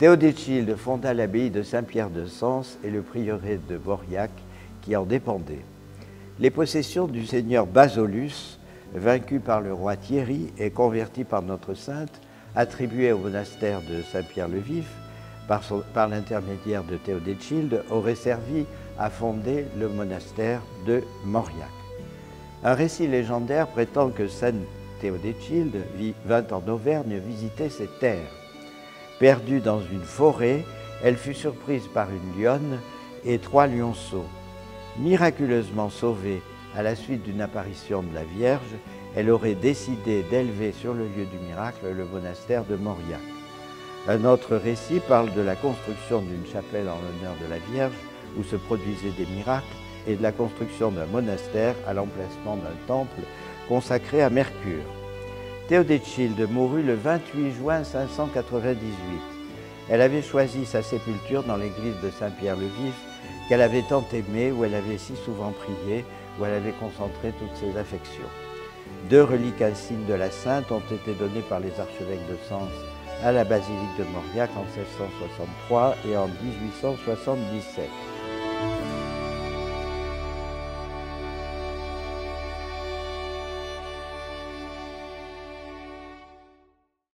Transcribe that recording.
Théodechilde fonda l'abbaye de Saint-Pierre de Sens et le prieuré de Mauriac qui en dépendait. Les possessions du seigneur Basolus, vaincu par le roi Thierry et converti par notre sainte, attribué au monastère de Saint-Pierre-le-Vif par, par l'intermédiaire de Théodechilde, auraient servi à fonder le monastère de Mauriac. Un récit légendaire prétend que Sainte Théodechilde vint en Auvergne visiter ses terres. Perdue dans une forêt, elle fut surprise par une lionne et trois lionceaux. Miraculeusement sauvée à la suite d'une apparition de la Vierge, elle aurait décidé d'élever sur le lieu du miracle le monastère de Mauriac. Un autre récit parle de la construction d'une chapelle en l'honneur de la Vierge où se produisaient des miracles et de la construction d'un monastère à l'emplacement d'un temple consacré à Mercure. Théodechilde mourut le 28 juin 598. Elle avait choisi sa sépulture dans l'église de Saint-Pierre-le-Vif qu'elle avait tant aimée, où elle avait si souvent prié, où elle avait concentré toutes ses affections. Deux reliques insignes de la Sainte ont été données par les archevêques de Sens à la basilique de Mauriac en 1663 et en 1877.